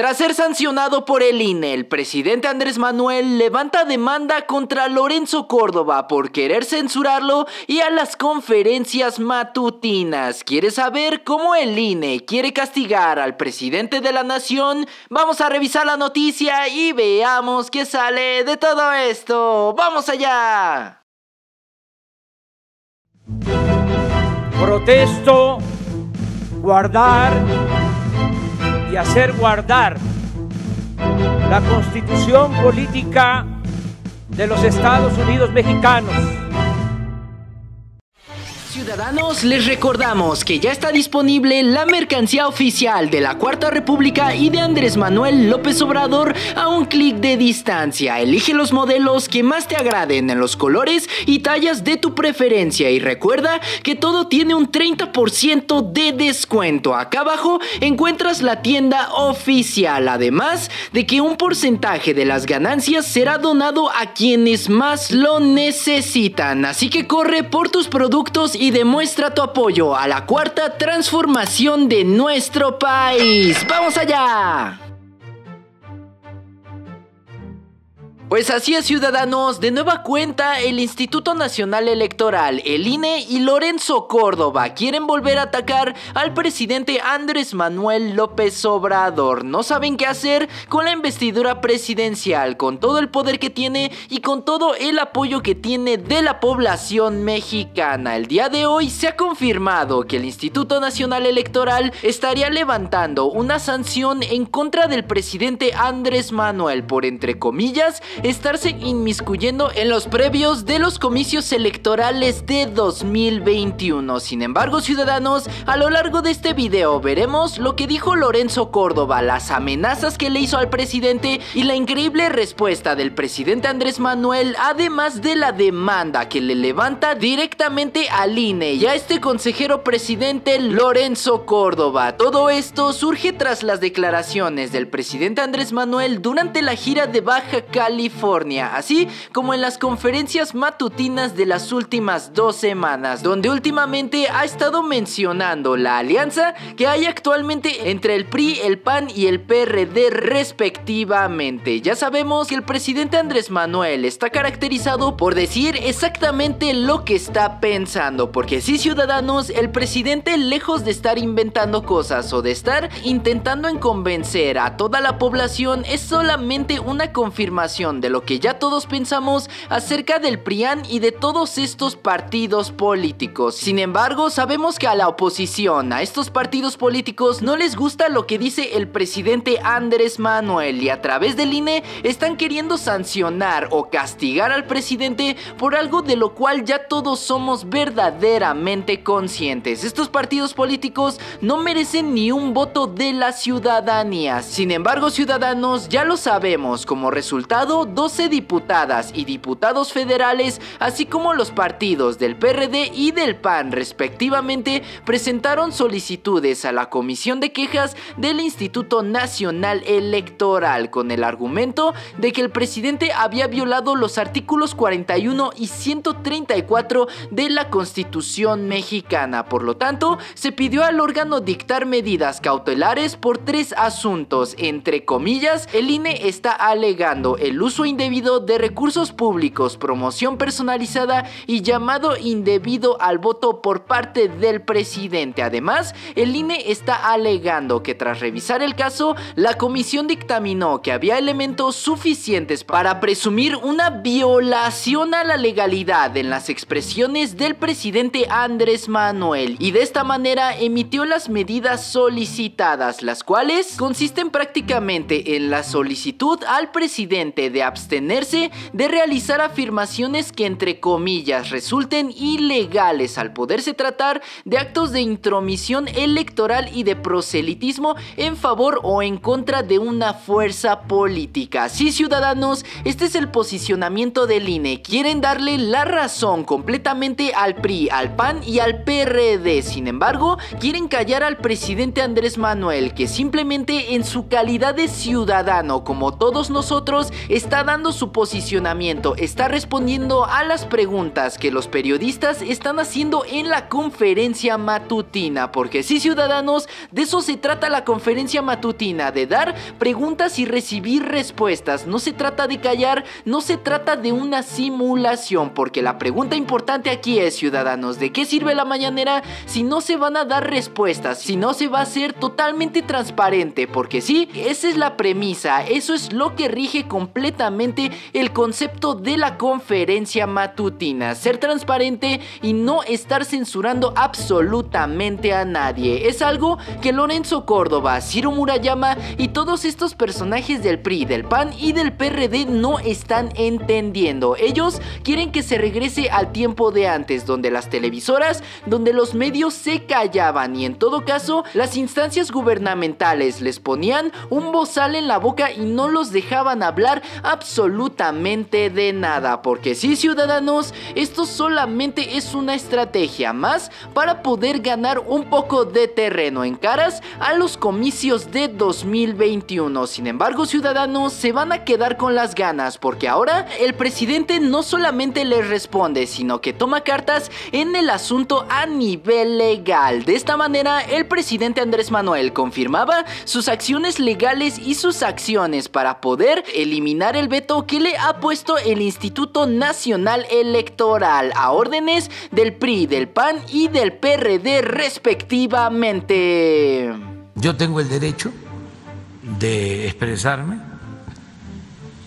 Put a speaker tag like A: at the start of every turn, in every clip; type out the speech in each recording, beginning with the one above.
A: Tras ser sancionado por el INE, el presidente Andrés Manuel levanta demanda contra Lorenzo Córdoba por querer censurarlo y a las conferencias matutinas. ¿Quieres saber cómo el INE quiere castigar al presidente de la nación? Vamos a revisar la noticia y veamos qué sale de todo esto. ¡Vamos allá!
B: Protesto guardar hacer guardar la constitución política de los Estados Unidos mexicanos
A: Ciudadanos, les recordamos que ya está disponible la mercancía oficial de la Cuarta República y de Andrés Manuel López Obrador a un clic de distancia. Elige los modelos que más te agraden en los colores y tallas de tu preferencia y recuerda que todo tiene un 30% de descuento. Acá abajo encuentras la tienda oficial, además de que un porcentaje de las ganancias será donado a quienes más lo necesitan. Así que corre por tus productos y demuestra tu apoyo a la cuarta transformación de nuestro país. ¡Vamos allá! Pues así es ciudadanos, de nueva cuenta el Instituto Nacional Electoral, el INE y Lorenzo Córdoba quieren volver a atacar al presidente Andrés Manuel López Obrador. No saben qué hacer con la investidura presidencial, con todo el poder que tiene y con todo el apoyo que tiene de la población mexicana. El día de hoy se ha confirmado que el Instituto Nacional Electoral estaría levantando una sanción en contra del presidente Andrés Manuel por entre comillas estarse inmiscuyendo en los previos de los comicios electorales de 2021. Sin embargo, ciudadanos, a lo largo de este video veremos lo que dijo Lorenzo Córdoba, las amenazas que le hizo al presidente y la increíble respuesta del presidente Andrés Manuel, además de la demanda que le levanta directamente al INE y a este consejero presidente Lorenzo Córdoba. Todo esto surge tras las declaraciones del presidente Andrés Manuel durante la gira de Baja California así como en las conferencias matutinas de las últimas dos semanas, donde últimamente ha estado mencionando la alianza que hay actualmente entre el PRI, el PAN y el PRD respectivamente. Ya sabemos que el presidente Andrés Manuel está caracterizado por decir exactamente lo que está pensando, porque si ciudadanos, el presidente lejos de estar inventando cosas o de estar intentando en convencer a toda la población es solamente una confirmación de lo que ya todos pensamos acerca del PRIAN y de todos estos partidos políticos. Sin embargo, sabemos que a la oposición, a estos partidos políticos, no les gusta lo que dice el presidente Andrés Manuel y a través del INE están queriendo sancionar o castigar al presidente por algo de lo cual ya todos somos verdaderamente conscientes. Estos partidos políticos no merecen ni un voto de la ciudadanía. Sin embargo, ciudadanos, ya lo sabemos, como resultado 12 diputadas y diputados federales, así como los partidos del PRD y del PAN respectivamente, presentaron solicitudes a la Comisión de Quejas del Instituto Nacional Electoral con el argumento de que el presidente había violado los artículos 41 y 134 de la Constitución mexicana. Por lo tanto, se pidió al órgano dictar medidas cautelares por tres asuntos. Entre comillas, el INE está alegando el uso indebido de recursos públicos, promoción personalizada y llamado indebido al voto por parte del presidente. Además, el INE está alegando que tras revisar el caso, la comisión dictaminó que había elementos suficientes para presumir una violación a la legalidad en las expresiones del presidente Andrés Manuel y de esta manera emitió las medidas solicitadas, las cuales consisten prácticamente en la solicitud al presidente de abstenerse de realizar afirmaciones que entre comillas resulten ilegales al poderse tratar de actos de intromisión electoral y de proselitismo en favor o en contra de una fuerza política. Sí, ciudadanos, este es el posicionamiento del INE. Quieren darle la razón completamente al PRI, al PAN y al PRD. Sin embargo, quieren callar al presidente Andrés Manuel, que simplemente en su calidad de ciudadano, como todos nosotros, está está dando su posicionamiento, está respondiendo a las preguntas que los periodistas están haciendo en la conferencia matutina, porque sí ciudadanos, de eso se trata la conferencia matutina, de dar preguntas y recibir respuestas, no se trata de callar, no se trata de una simulación, porque la pregunta importante aquí es, ciudadanos, ¿de qué sirve la mañanera si no se van a dar respuestas, si no se va a ser totalmente transparente? Porque sí, esa es la premisa, eso es lo que rige completamente el concepto de la conferencia matutina, ser transparente y no estar censurando absolutamente a nadie. Es algo que Lorenzo Córdoba, Ciro Murayama y todos estos personajes del PRI, del PAN y del PRD no están entendiendo. Ellos quieren que se regrese al tiempo de antes, donde las televisoras, donde los medios se callaban y en todo caso las instancias gubernamentales les ponían un bozal en la boca y no los dejaban hablar absolutamente de nada. Porque sí, ciudadanos, esto solamente es una estrategia más para poder ganar un poco de terreno en caras a los comicios de 2021. Sin embargo, ciudadanos se van a quedar con las ganas porque ahora el presidente no solamente les responde, sino que toma cartas en el asunto a nivel legal. De esta manera, el presidente Andrés Manuel confirmaba sus acciones legales y sus acciones para poder eliminar el veto que le ha puesto el Instituto Nacional Electoral a órdenes del PRI, del PAN y del PRD respectivamente.
C: Yo tengo el derecho de expresarme,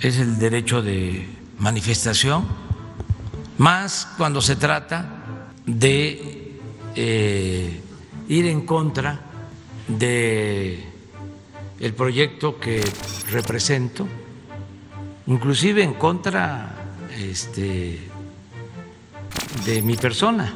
C: es el derecho de manifestación, más cuando se trata de eh, ir en contra de el proyecto que represento, inclusive en contra este, de mi persona.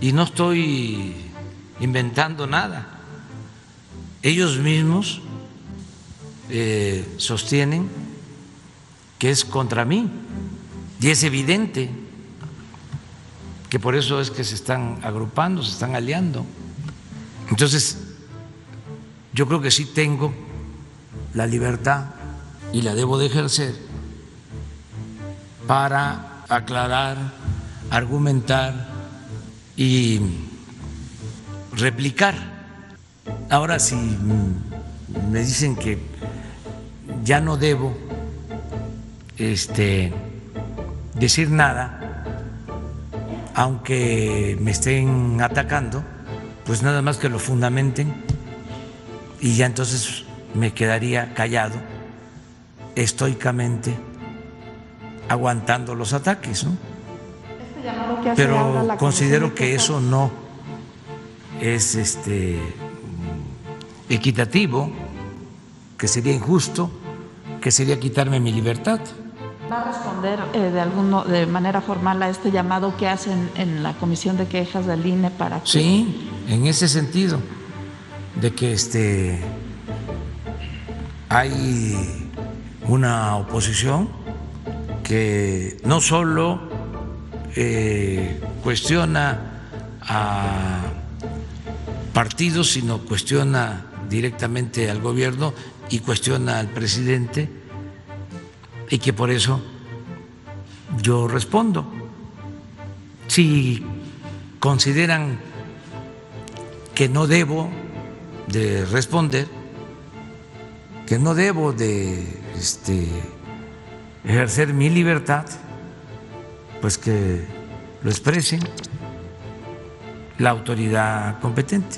C: Y no estoy inventando nada. Ellos mismos eh, sostienen que es contra mí. Y es evidente que por eso es que se están agrupando, se están aliando. Entonces, yo creo que sí tengo la libertad y la debo de ejercer para aclarar, argumentar y replicar. Ahora, si me dicen que ya no debo este, decir nada, aunque me estén atacando, pues nada más que lo fundamenten y ya entonces me quedaría callado estoicamente aguantando los ataques, ¿no? Este Pero considero que eso no es este equitativo, que sería injusto, que sería quitarme mi libertad.
D: ¿Va a responder eh, de alguno, de manera formal a este llamado que hacen en la comisión de quejas del INE para que...
C: Sí, en ese sentido, de que este hay una oposición que no solo eh, cuestiona a partidos, sino cuestiona directamente al gobierno y cuestiona al presidente y que por eso yo respondo. Si consideran que no debo de responder, que no debo de este, ejercer mi libertad, pues que lo expresen la autoridad competente.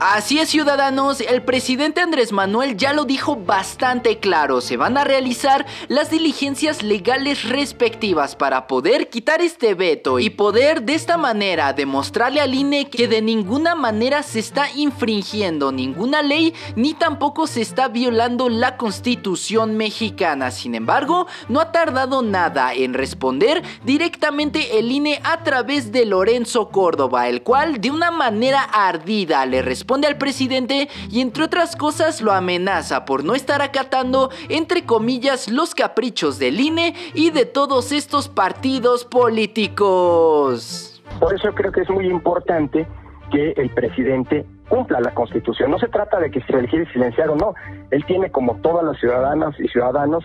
A: Así es ciudadanos, el presidente Andrés Manuel ya lo dijo bastante claro, se van a realizar las diligencias legales respectivas para poder quitar este veto y poder de esta manera demostrarle al INE que de ninguna manera se está infringiendo ninguna ley ni tampoco se está violando la constitución mexicana. Sin embargo, no ha tardado nada en responder directamente el INE a través de Lorenzo Córdoba, el cual de una manera ardida le responde responde al presidente y entre otras cosas lo amenaza por no estar acatando entre comillas los caprichos del INE y de todos estos partidos políticos.
E: Por eso creo que es muy importante que el presidente cumpla la Constitución. No se trata de que se le quiere silenciar o no. Él tiene, como todas las ciudadanas y ciudadanos,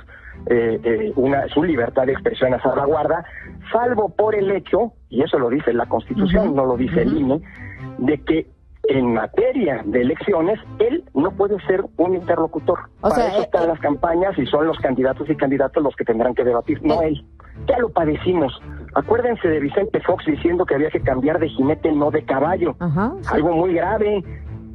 E: eh, eh, una, su libertad de expresión a salvaguarda, salvo por el hecho, y eso lo dice la Constitución, no lo dice el INE, de que en materia de elecciones, él no puede ser un interlocutor. Para eso están las campañas y son los candidatos y candidatos los que tendrán que debatir, no él. Ya lo padecimos. Acuérdense de Vicente Fox diciendo que había que cambiar de jinete, no de caballo. Algo muy grave.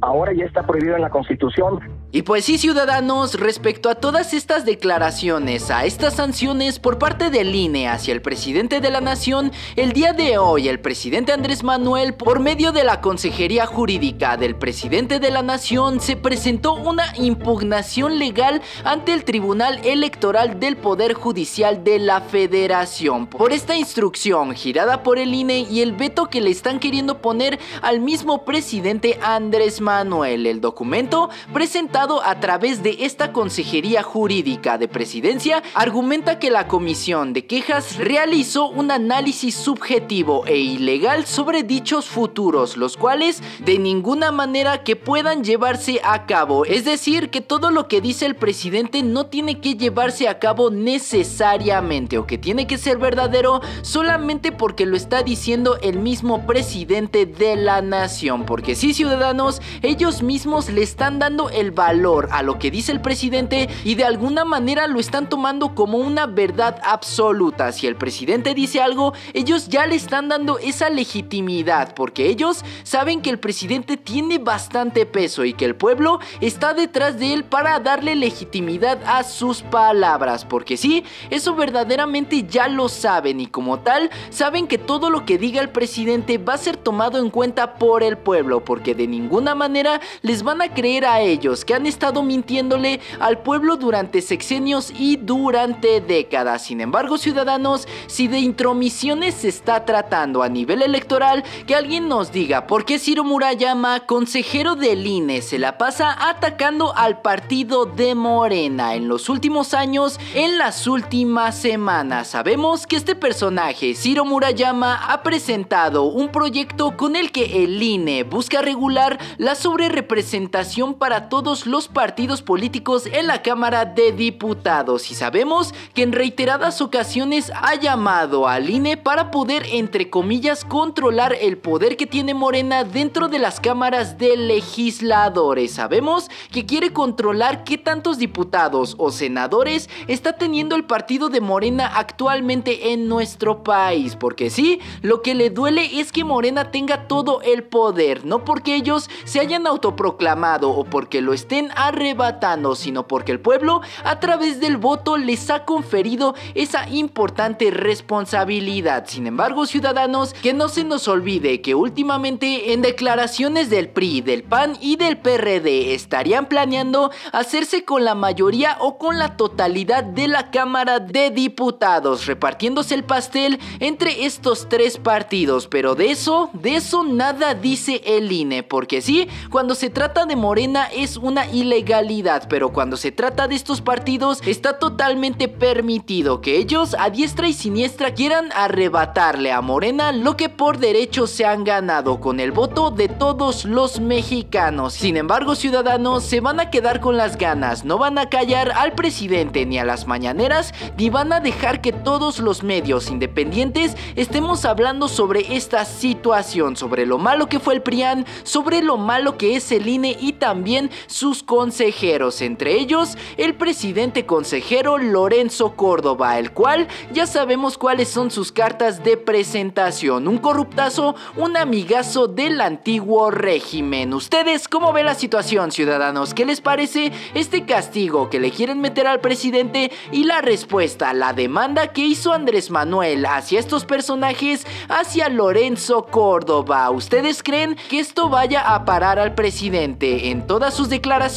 E: Ahora ya está prohibido en la Constitución.
A: Y pues sí, ciudadanos, respecto a todas estas declaraciones, a estas sanciones por parte del INE hacia el presidente de la nación, el día de hoy el presidente Andrés Manuel, por medio de la Consejería Jurídica del presidente de la nación, se presentó una impugnación legal ante el Tribunal Electoral del Poder Judicial de la Federación por esta instrucción girada por el INE y el veto que le están queriendo poner al mismo presidente Andrés Manuel. El documento presentado a través de esta Consejería Jurídica de Presidencia argumenta que la Comisión de Quejas realizó un análisis subjetivo e ilegal sobre dichos futuros, los cuales de ninguna manera que puedan llevarse a cabo. Es decir, que todo lo que dice el presidente no tiene que llevarse a cabo necesariamente o que tiene que ser verdadero solamente porque lo está diciendo el mismo presidente de la nación. Porque sí, ciudadanos, ellos mismos le están dando el valor a lo que dice el presidente y de alguna manera lo están tomando como una verdad absoluta. Si el presidente dice algo, ellos ya le están dando esa legitimidad porque ellos saben que el presidente tiene bastante peso y que el pueblo está detrás de él para darle legitimidad a sus palabras. Porque sí, eso verdaderamente ya lo saben y como tal, saben que todo lo que diga el presidente va a ser tomado en cuenta por el pueblo porque de ninguna manera les van a creer a ellos que han estado mintiéndole al pueblo durante sexenios y durante décadas. Sin embargo, ciudadanos, si de intromisiones se está tratando a nivel electoral, que alguien nos diga por qué Ciro Murayama, consejero del INE, se la pasa atacando al partido de Morena en los últimos años, en las últimas semanas. Sabemos que este personaje, Ciro Murayama, ha presentado un proyecto con el que el INE busca regular la sobrerepresentación para todos los partidos políticos en la Cámara de Diputados. Y sabemos que en reiteradas ocasiones ha llamado al INE para poder, entre comillas, controlar el poder que tiene Morena dentro de las cámaras de legisladores. Sabemos que quiere controlar qué tantos diputados o senadores está teniendo el partido de Morena actualmente en nuestro país, porque sí, lo que le duele es que Morena tenga todo el poder, no porque ellos se hayan autoproclamado o porque lo estén arrebatando, sino porque el pueblo a través del voto les ha conferido esa importante responsabilidad. Sin embargo, ciudadanos, que no se nos olvide que últimamente en declaraciones del PRI, del PAN y del PRD estarían planeando hacerse con la mayoría o con la totalidad de la Cámara de Diputados, repartiéndose el pastel entre estos tres partidos. Pero de eso, de eso nada dice el INE, porque sí, cuando se trata de Morena es una ilegalidad, pero cuando se trata de estos partidos está totalmente permitido que ellos a diestra y siniestra quieran arrebatarle a Morena lo que por derecho se han ganado con el voto de todos los mexicanos. Sin embargo, ciudadanos se van a quedar con las ganas, no van a callar al presidente ni a las mañaneras, ni van a dejar que todos los medios independientes estemos hablando sobre esta situación, sobre lo malo que fue el PRIAN, sobre lo malo que es el INE y también sus consejeros, entre ellos el presidente consejero Lorenzo Córdoba, el cual ya sabemos cuáles son sus cartas de presentación, un corruptazo, un amigazo del antiguo régimen. ¿Ustedes cómo ven la situación, ciudadanos? ¿Qué les parece este castigo que le quieren meter al presidente y la respuesta, la demanda que hizo Andrés Manuel hacia estos personajes, hacia Lorenzo Córdoba? ¿Ustedes creen que esto vaya a parar al presidente en todas sus declaraciones?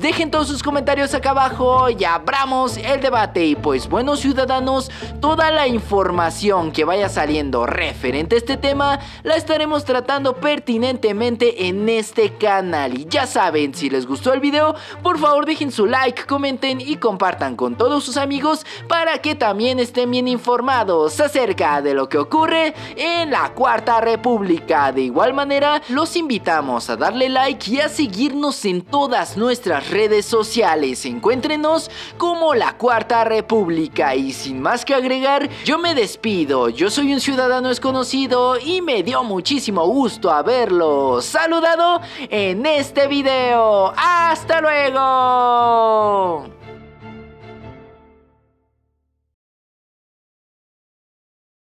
A: Dejen todos sus comentarios acá abajo y abramos el debate. Y pues bueno ciudadanos, toda la información que vaya saliendo referente a este tema la estaremos tratando pertinentemente en este canal. Y ya saben, si les gustó el video, por favor dejen su like, comenten y compartan con todos sus amigos para que también estén bien informados acerca de lo que ocurre en la Cuarta República. De igual manera, los invitamos a darle like y a seguirnos en todas nuestras redes sociales. Encuéntrenos como la Cuarta República. Y sin más que agregar, yo me despido. Yo soy un ciudadano desconocido y me dio muchísimo gusto haberlo saludado en este video. ¡Hasta luego!